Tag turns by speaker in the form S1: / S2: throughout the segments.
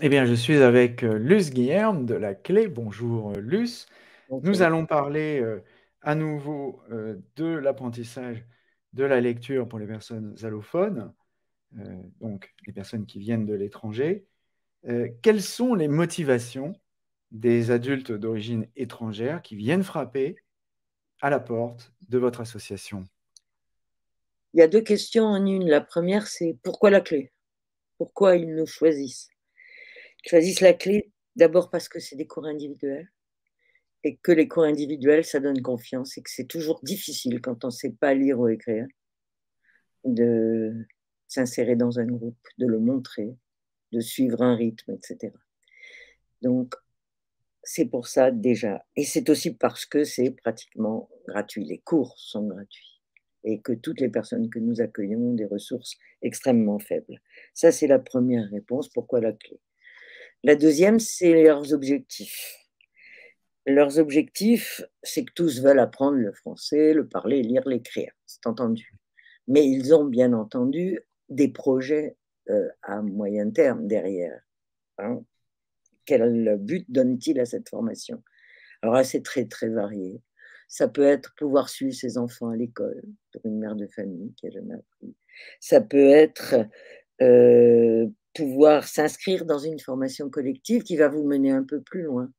S1: Eh bien, je suis avec euh, Luce Guilherme de La Clé. Bonjour euh, Luce. Nous allons parler euh, à nouveau de l'apprentissage de la lecture pour les personnes allophones, donc les personnes qui viennent de l'étranger. quelles sont les motivations des adultes d'origine étrangère qui viennent frapper à la porte de votre association?
S2: Il y a deux questions en une. La première, c'est pourquoi la clé? Pourquoi ils nous choisissent? Choisissent la clé d'abord parce que c'est des cours individuels et que les cours individuels, ça donne confiance et que c'est toujours difficile quand on ne sait pas lire ou écrire de s'insérer dans un groupe, de le montrer, de suivre un rythme, etc. Donc, c'est pour ça déjà. Et c'est aussi parce que c'est pratiquement gratuit. Les cours sont gratuits et que toutes les personnes que nous accueillons ont des ressources extrêmement faibles. Ça, c'est la première réponse. Pourquoi la clé? La deuxième, c'est leurs objectifs. Leurs objectifs, c'est que tous veulent apprendre le français, le parler, lire, l'écrire, c'est entendu. Mais ils ont bien entendu des projets euh, à moyen terme derrière. Hein. Quel but donne-t-il à cette formation? Alors c'est très très varié. Ça peut être pouvoir suivre ses enfants à l'école pour une mère de famille qui a jamais appris. Ça peut être euh, pouvoir s'inscrire dans une formation collective qui va vous mener un peu plus loin.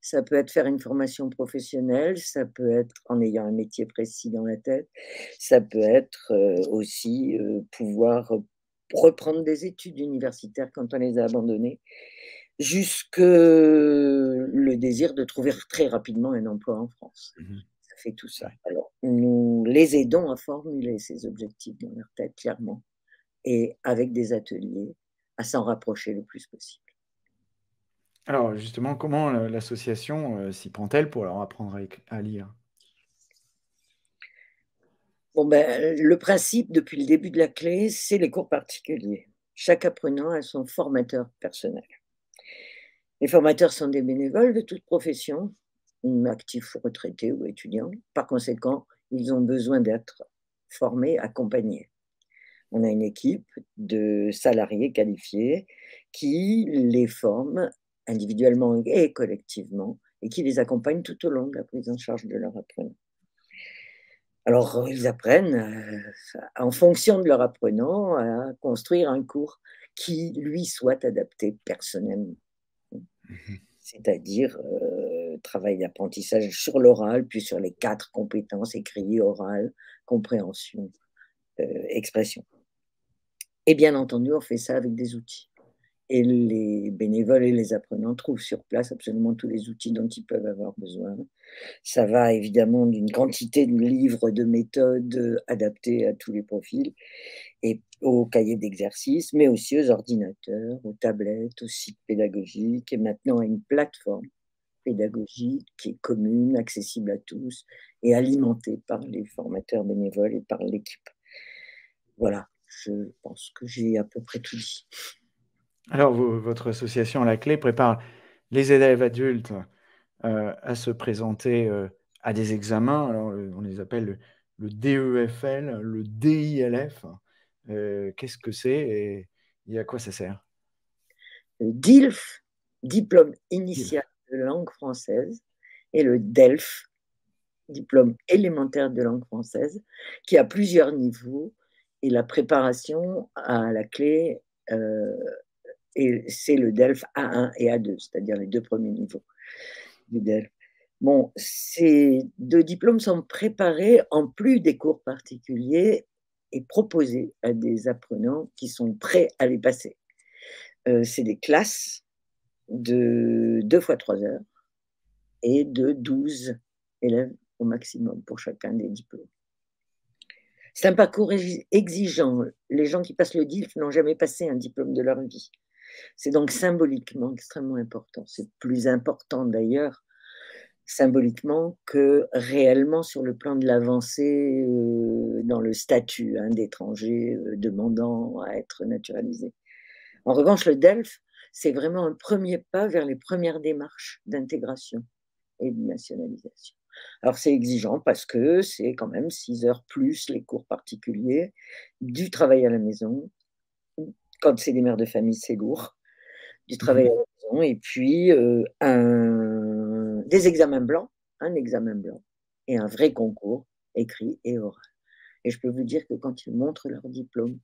S2: Ça peut être faire une formation professionnelle, ça peut être en ayant un métier précis dans la tête, ça peut être euh, aussi euh, pouvoir reprendre des études universitaires quand on les a abandonnées, jusque le désir de trouver très rapidement un emploi en France. Mmh ça fait tout ça. Alors, nous les aidons à formuler ces objectifs dans leur tête clairement et avec des ateliers à s'en rapprocher le plus possible.
S1: Alors justement, comment l'association euh, s'y prend-elle pour leur apprendre à, lire?
S2: Bon, ben, le principe depuis le début de la clé, c'est les cours particuliers. Chaque apprenant a son formateur personnel. Les formateurs sont des bénévoles de toute profession, actifs ou retraités ou étudiants. Par conséquent, ils ont besoin d'être formés, accompagnés on a une équipe de salariés qualifiés qui les forment individuellement et collectivement et qui les accompagnent tout au long de la prise en charge de leur apprenant. Alors, ils apprennent, euh, en fonction de leur apprenant, à construire un cours qui lui soit adapté personnellement. Mhm. C'est-à-dire euh, travail d'apprentissage sur l'oral, puis sur les quatre compétences écrit, oral, compréhension, euh, expression. Et bien entendu, on fait ça avec des outils. Et les bénévoles et les apprenants trouvent sur place absolument tous les outils dont ils peuvent avoir besoin. Ça va évidemment d'une quantité de livres, de méthodes adaptés à tous les profils et aux cahiers d'exercice, mais aussi aux ordinateurs, aux tablettes, aux sites pédagogiques et maintenant à une plateforme pédagogique qui est commune, accessible à tous et alimentée par les formateurs bénévoles et par l'équipe. Voilà, je pense que j'ai à peu près tout dit.
S1: Alors, votre association La Clé prépare les élèves adultes euh, à se présenter euh, à des examens. Alors, euh, on les appelle le, DEFL, le DILF. Qu'est-ce que c'est et, à quoi ça sert?
S2: Le DILF, diplôme initial de langue française, et le DELF, diplôme élémentaire de langue française, qui a plusieurs niveaux et la préparation à la clé, euh, c'est le DELF A1 et A2, c'est-à-dire les deux premiers niveaux du DELF. Bon, ces deux diplômes sont préparés en plus des cours particuliers et proposés à des apprenants qui sont prêts à les passer. Euh, c'est des classes de deux fois trois heures et de 12 élèves au maximum pour chacun des diplômes. C'est un parcours exigeant. Les gens qui passent le DILF n'ont jamais passé un diplôme de leur vie. C'est donc symboliquement extrêmement important. C'est plus important d'ailleurs symboliquement que réellement sur le plan de l'avancée euh, dans le statut hein, d'étranger euh, demandant à être naturalisé. En revanche, le DELF, c'est vraiment un premier pas vers les premières démarches d'intégration et de nationalisation. Alors c'est exigeant parce que c'est quand même 6 heures plus les cours particuliers, du travail à la maison. Quand c'est des mères de famille, c'est lourd. du travail à la maison, et puis un, des examens blancs, un examen blanc et un vrai concours écrit et oral. Et je peux vous dire que quand ils montrent leur diplôme,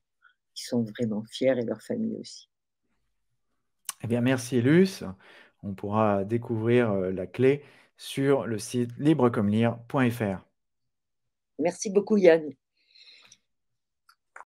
S2: ils sont vraiment fiers et leur famille aussi.
S1: Eh bien, merci Luce. On pourra découvrir la clé sur le site librecomlire.fr.
S2: Merci beaucoup Yann.